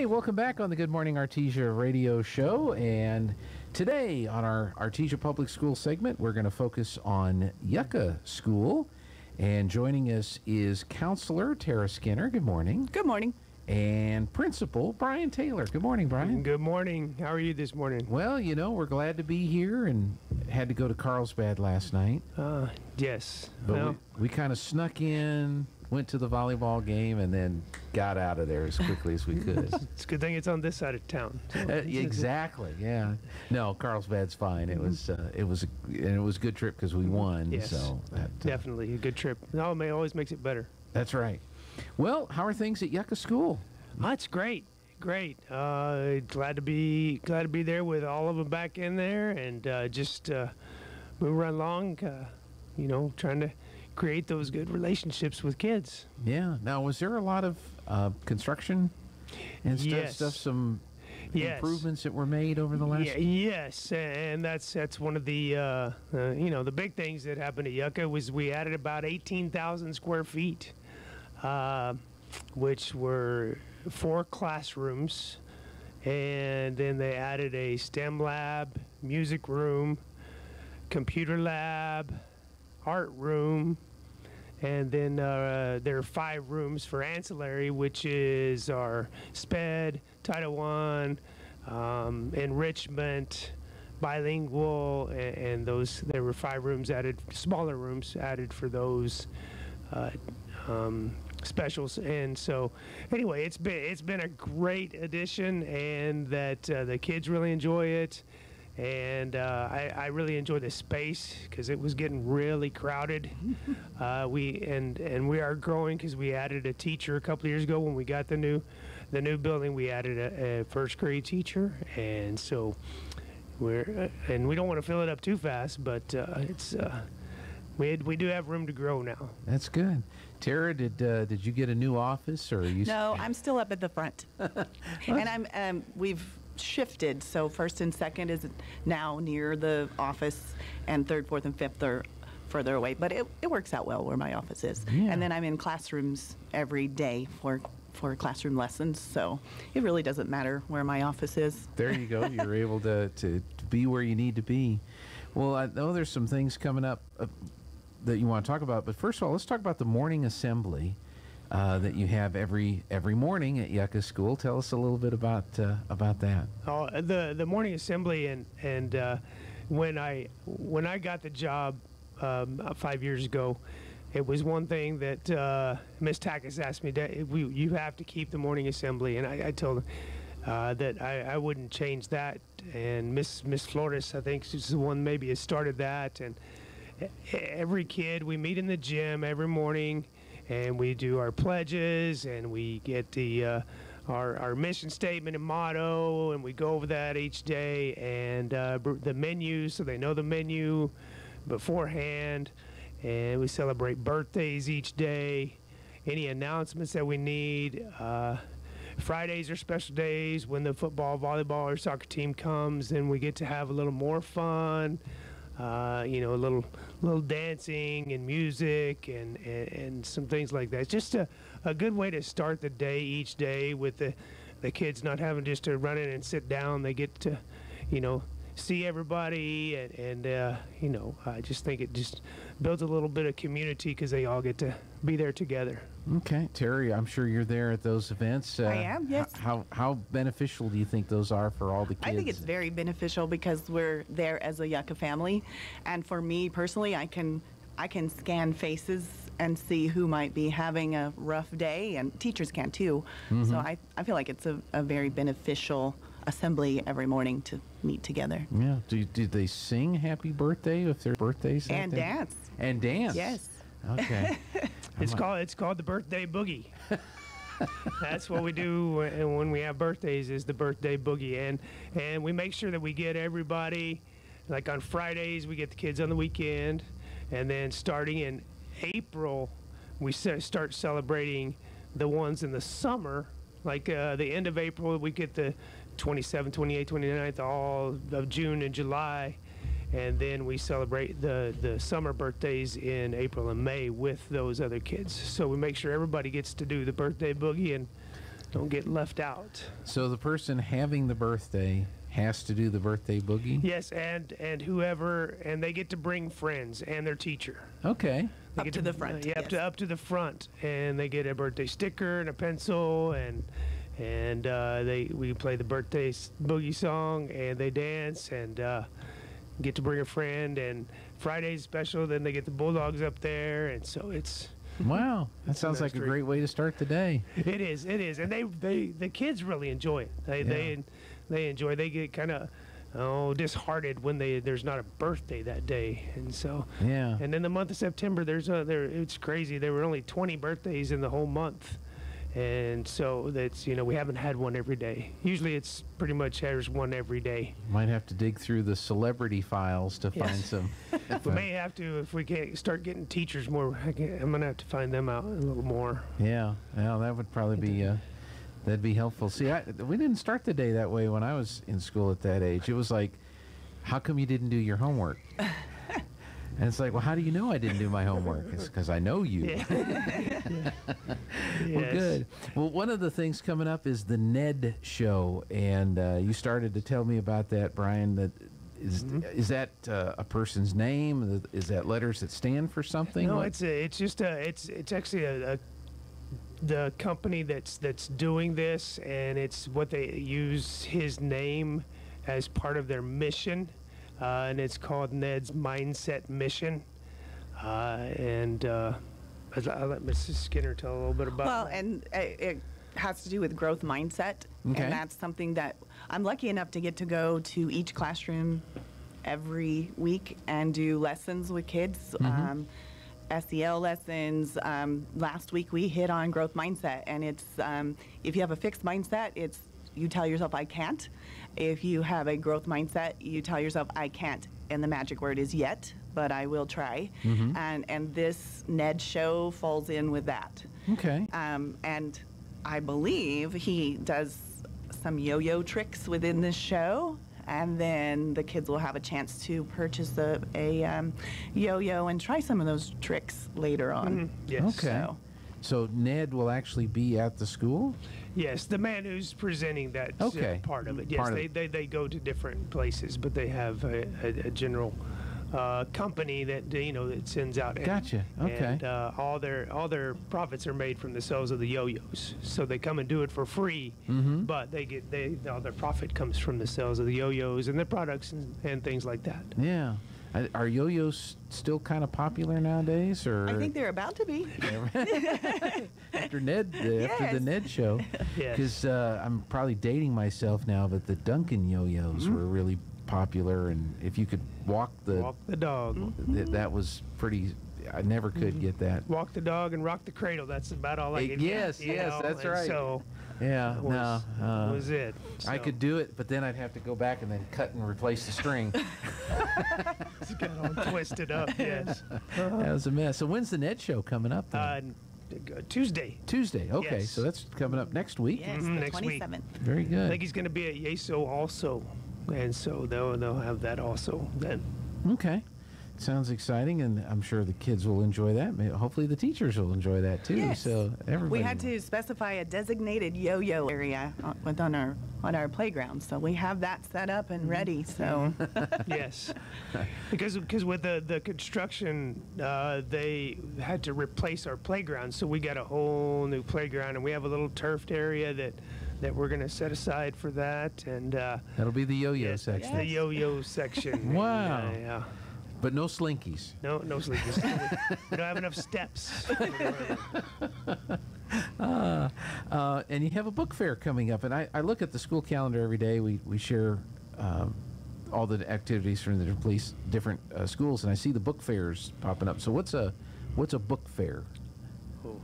Hey, welcome back on the Good Morning Artesia radio show. And today on our Artesia Public School segment, we're going to focus on Yucca School. And joining us is counselor Tara Skinner. Good morning. Good morning. And principal Brian Taylor. Good morning, Brian. Good morning. How are you this morning? Well, you know, we're glad to be here and had to go to Carlsbad last night. Uh, yes. But Well, we, we kind of snuck in, went to the volleyball game, and then got out of there as quickly as we could. it's a good thing it's on this side of town. So- Uh, exactly. Yeah. No, Carlsbad's fine. It was uh, it was a, and it was a good trip because we won. Yes. So that, uh, Definitely a good trip. No, it always makes it better. that's right. Well, how are things at Yucca School? That's great. Great. Uh, glad to be glad to be there with all of them back in there and uh, just uh, move right along. Uh, you know, trying to create those good relationships with kids. Yeah. Now, was there a lot of uh, construction and stuff? Yes. Stuff some Yes. improvements that were made over the last. Yeah, yes, and that's that's one of the uh, uh, you know the big things that happened at Yucca was we added about eighteen thousand square feet, uh, which were four classrooms, and then they added a STEM lab, music room, computer lab, art room, and then uh, there are five rooms for ancillary, which is our SPED, Title One, um, enrichment, bilingual, and, and those. There were five rooms added, smaller rooms added for those uh, um, specials. And so, anyway, it's been it's been a great addition, and that uh, the kids really enjoy it. And uh, I, I really enjoy the space because it was getting really crowded. uh, we and and we are growing because we added a teacher a couple of years ago when we got the new the new building. We added a, a first grade teacher, and so we're uh, and we don't want to fill it up too fast, but uh, it's uh, we we do have room to grow now. That's good. Tara, did uh, did you get a new office or are you? No, I'm still up at the front, and I'm. Um, we've shifted, so first and second is now near the office, and third, fourth, and fifth are further away. But it, it works out well where my office is, Yeah. and then I'm in classrooms every day for for classroom lessons. So it really doesn't matter where my office is. There you go. You're able to, to, to be where you need to be. Well, I know there's some things coming up uh, that you want to talk about, but first of all, let's talk about the morning assembly uh, that you have every every morning at Yucca School. Tell us a little bit about uh, about that. Oh, the the morning assembly and and uh, when I when I got the job um, five years ago, it was one thing that uh, Miss Takis asked me that we you have to keep the morning assembly, and I, I told her. Uh, that I, I wouldn't change that, and Miss Miss Flores, I think she's the one maybe has started that, and every kid we meet in the gym every morning, and we do our pledges, and we get the uh, our our mission statement and motto, and we go over that each day, and uh, the menu, so they know the menu beforehand, and we celebrate birthdays each day, any announcements that we need. Uh, Fridays are special days when the football, volleyball, or soccer team comes, and we get to have a little more fun. Uh, you know, a little little dancing and music and, and, and some things like that. It's just a, a good way to start the day each day with the, the kids not having just to run in and sit down. They get to, you know, see everybody and, and uh, you know, I just think it just builds a little bit of community because they all get to be there together. Okay, Terry, I'm sure you're there at those events. Uh, I am, yes. h- How how beneficial do you think those are for all the kids? I think it's very beneficial because we're there as a Yucca family, and for me personally, I can I can scan faces and see who might be having a rough day, and teachers can too. So I, I feel like it's a, a very beneficial assembly every morning to meet together Yeah. Do do they sing happy birthday if their birthdays that and day? dance. And dance. Yes. Okay. It's called it's called the birthday boogie. That's what we do when when we have birthdays is the birthday boogie and and we make sure that we get everybody like on Fridays we get the kids on the weekend and then starting in April we start celebrating the ones in the summer like uh, the end of April we get the 27th 28th 29th all of June and July and then we celebrate the the summer birthdays in April and May with those other kids. So we make sure everybody gets to do the birthday boogie and don't get left out. So the person having the birthday has to do the birthday boogie. Yes, and and whoever, and they get to bring friends and their teacher. Okay. They Up get to the front, Yeah, up to up to the front, and they get a birthday sticker and a pencil, and and uh, they we play the birthday boogie song, and they dance, and uh, get to bring a friend. And Friday's special, then they get the bulldogs up there, and so it's Wow, that It's sounds like a great way to start the day. it is it is, and they they the kids really enjoy it. They they they enjoy. They get kind of. Oh, disheartened when they there's not a birthday that day, and so Yeah. And then the month of September, there's a there. It's crazy. There were only 20 birthdays in the whole month, and so that's you know we haven't had one every day. Usually it's pretty much there's one every day. Might have to dig through the celebrity files to Yes. find some. We may have to if we can't start getting teachers more. I can, I'm gonna have to find them out a little more. Yeah, well, that would probably be uh, that'd be helpful. See, I, we didn't start the day that way when I was in school at that age. It was like, how come you didn't do your homework? and it's like, well, how do you know I didn't do my homework? It's because I know you. Yeah. Well, Yes. good. Well, one of the things coming up is the Ned Show, and uh, you started to tell me about that, Brian. That is, Mm-hmm. is that uh, a person's name? Is that letters that stand for something? No, What- it's a, it's just a it's it's actually a, a the company that's that's doing this, and it's what they use his name as part of their mission, uh, and it's called Ned's Mindset Mission, uh, and uh, I'll I'll let Mrs. Skinner tell a little bit about. Well, that. and it, it has to do with growth mindset, Okay. and that's something that I'm lucky enough to get to go to each classroom every week and do lessons with kids. Um, SEL lessons. Um, last week we hit on growth mindset, and it's um, if you have a fixed mindset, it's you tell yourself I can't. If you have a growth mindset, you tell yourself I can't, and the magic word is yet, but I will try. And and this Ned show falls in with that. okay. Um, and I believe he does some yo-yo tricks within this show. And then the kids will have a chance to purchase a, a um, yo-yo and try some of those tricks later on. yes. Okay. So- So Ned will actually be at the school. Yes, the man who's presenting that uh, part of it. Yes, Part they, they, they go to different places, but they have a, a, a general uh, company that you know that sends out. and- Gotcha. Okay. And uh, all their all their profits are made from the sales of the yo-yos. So they come and do it for free, Mm-hmm. but they get they all their profit comes from the sales of the yo-yos and the products and, and things like that. Yeah. Are yo-yos still kind of popular nowadays, or I think they're about to be. after Ned uh, after the Ned show? Yes. Because uh, I'm probably dating myself now, but the Duncan yo-yos Mm-hmm. were really popular, and if you could walk the, Walk the dog, Mm-hmm. th- that was pretty. I never could get that. walk the dog, and rock the cradle. That's about all I Eh, could get, yes, you yes, know, that's and right. So Yeah, that was, no. Uh, was it. I could do it, but then I'd have to go back and then cut and replace the string. It's got all twisted up. Yes. that was a mess. So when's the Ned show coming up? Then? Uh, Tuesday. Tuesday. Okay, yes. so that's coming up next week. Yes, Mhm, the next week. 27th. Very I think he's going to be at Yeso also, and so they'll they'll have that also then. Okay. Sounds exciting, and I'm sure the kids will enjoy that. Hopefully, the teachers will enjoy that too. Yes. So everybody. We had to specify a designated yo-yo area on- our on our playground, so we have that set up and ready. So yes, because because with the the construction, uh, they had to replace our playground, so we got a whole new playground, and we have a little turfed area that that we're going to set aside for that, and uh, That'll be the yo-yo yes, section, the yo-yo section. and, Wow. uh, yeah. But no slinkies. No, no slinkies. we don't have enough steps. Uh, and you have a book fair coming up, and I, I look at the school calendar every day. We we share um, all the activities from the different police, different uh, schools, and I see the book fairs popping up. So what's a what's a book fair? Oh.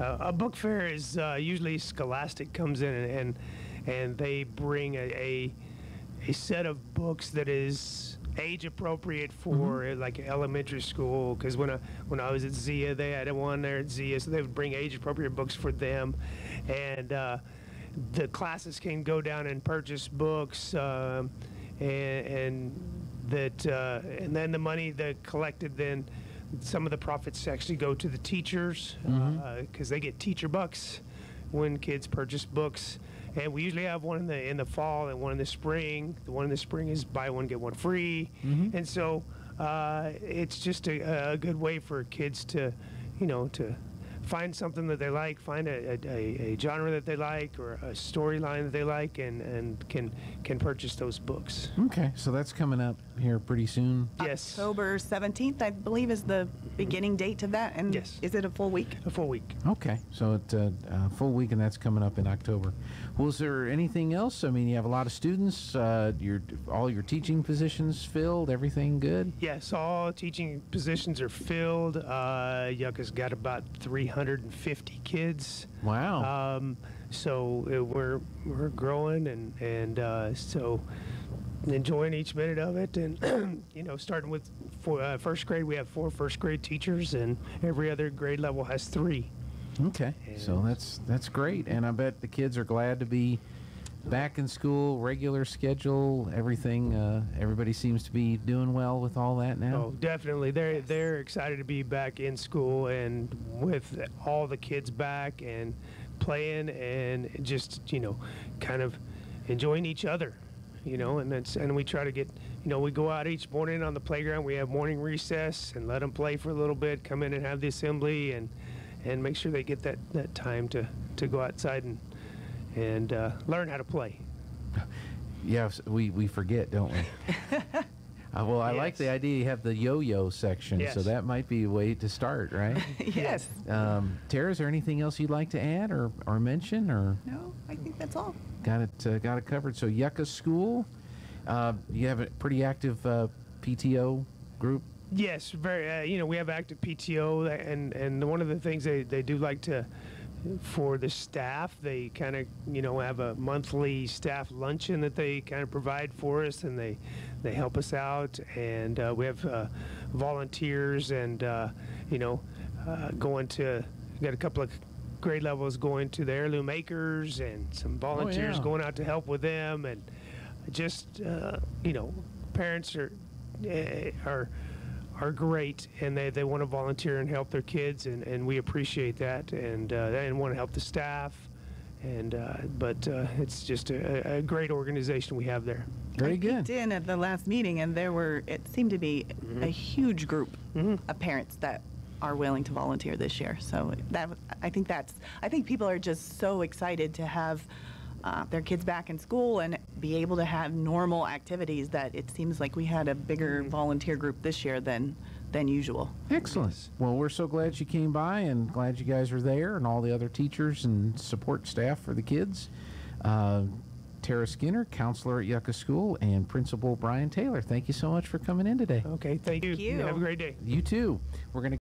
Uh, a book fair is uh, usually Scholastic comes in and and, and they bring a, a a set of books that is age appropriate for uh, like elementary school. Because when I when I was at Zia, they had one there at Zia, so they would bring age appropriate books for them, and uh, the classes can go down and purchase books. Um, and, and that uh, and then the money that collected then some of the profits actually go to the teachers because they get teacher bucks when kids purchase books. And we usually have one in the in the fall and one in the spring. The one in the spring is buy one get one free, and so uh, it's just a, a good way for kids to, you know, to find something that they like, find a, a, a, a genre that they like or a storyline that they like, and, and can can purchase those books. Okay, so that's coming up here pretty soon. Yes, October 17th, I believe, is the beginning date of that. And Yes. is it a full week? a full week. Okay, so it's a, a full week, and that's coming up in October. Was there anything else? I mean, you have a lot of students. Uh, your all your teaching positions filled. Everything good? Yes, all teaching positions are filled. Uh, Yucca's got about 350 kids. Wow. Um, so uh, we're we're growing and and uh, so enjoying each minute of it. And you know, starting with for, uh, first grade, we have four first grade teachers, and every other grade level has three. okay, so that's that's great, and I bet the kids are glad to be back in school, regular schedule, everything. Uh, everybody seems to be doing well with all that now. Oh, definitely. They're they're excited to be back in school and with all the kids back and playing and just you know, kind of enjoying each other. You know, and that's and we try to get you know we go out each morning on the playground. We have morning recess and let them play for a little bit. Come in and have the assembly and and make sure they get that that time to to go outside and and uh, learn how to play. Yes, we, we forget, don't we? uh, well, I like the idea you have the yo-yo section, so that might be a way to start, right? yes. um, Tara, is there anything else you'd like to add or, or mention, or No, I think that's all. got it uh, got it covered? So Yucca School, uh, you have a pretty active uh, PTO group. Yes, very. Uh, you know, we have active PTO, and and one of the things they they do like to, for the staff, they kind of you know have a monthly staff luncheon that they kind of provide for us, and they they help us out, and uh, we have uh, volunteers, and uh, you know, uh, going to got a couple of grade levels going to the heirloom acres, and some volunteers yeah. going out to help with them, and just uh, you know, parents are eh, are are great and they, they want to volunteer and help their kids and, and we appreciate that and uh, and want to help the staff and uh, but uh, it's just a, a great organization we have there. Very I good. peeked in at the last meeting, and there were it seemed to be Mm-hmm. a huge group of parents that are willing to volunteer this year. So that I think that's I think people are just so excited to have uh, their kids back in school and be able to have normal activities. That it seems like we had a Mm-hmm. bigger volunteer group this year than than usual. Excellent. Well, we're so glad you came by and glad you guys are there and all the other teachers and support staff for the kids. Uh, Tara Skinner, counselor at Yucca School, and Principal Brian Taylor. Thank you so much for coming in today. Okay, thank you. you. Have a great day. You too. We're going to